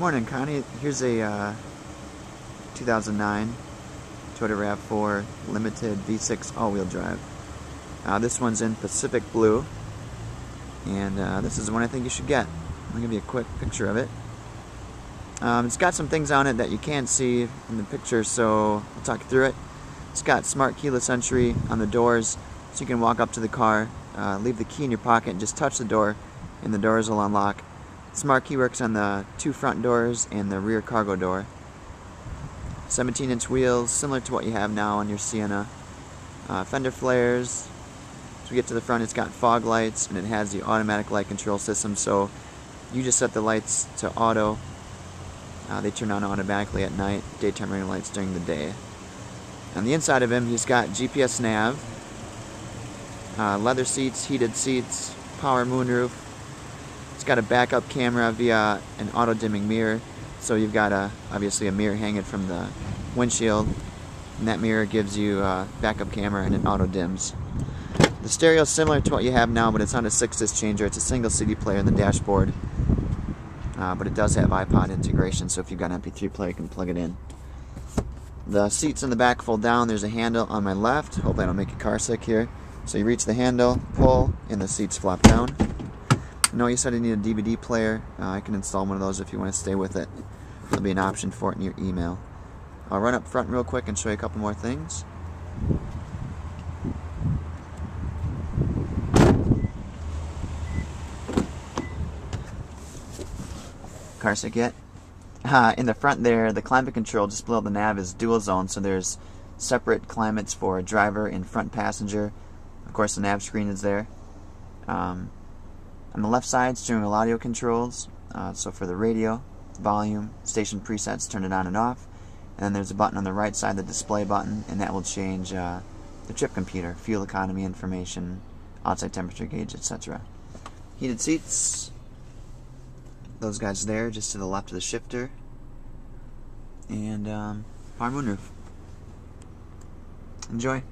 Morning, Connie. Here's a uh, 2009 Toyota RAV4 Limited V6 all-wheel drive. Uh, this one's in Pacific Blue, and uh, this is the one I think you should get. I'll give you a quick picture of it. Um, it's got some things on it that you can't see in the picture, so I'll talk you through it. It's got smart keyless entry on the doors, so you can walk up to the car, uh, leave the key in your pocket, and just touch the door, and the doors will unlock. Smart key works on the two front doors and the rear cargo door. 17 inch wheels, similar to what you have now on your Sienna. Uh, fender flares. As we get to the front, it's got fog lights and it has the automatic light control system. So you just set the lights to auto. Uh, they turn on automatically at night, daytime running lights during the day. On the inside of him, he's got GPS nav, uh, leather seats, heated seats, power moonroof, it's got a backup camera via an auto dimming mirror. So you've got a obviously a mirror hanging from the windshield. And that mirror gives you a backup camera and it auto dims. The stereo is similar to what you have now, but it's on a 6 disc changer. It's a single CD player in the dashboard. Uh, but it does have iPod integration, so if you've got an MP3 player, you can plug it in. The seats in the back fold down. There's a handle on my left. Hopefully I don't make you car sick here. So you reach the handle, pull, and the seats flop down. No, you said you need a DVD player. Uh, I can install one of those if you want to stay with it. There'll be an option for it in your email. I'll run up front real quick and show you a couple more things. Car sick yet? Uh, in the front there, the climate control just below the nav is dual zone, so there's separate climates for a driver and front passenger. Of course, the nav screen is there. Um, on the left side, steering wheel audio controls. Uh, so for the radio, volume, station presets, turn it on and off. And then there's a button on the right side, the display button, and that will change uh, the trip computer, fuel economy information, outside temperature gauge, etc. Heated seats. Those guys there, just to the left of the shifter. And um, power moonroof. Enjoy.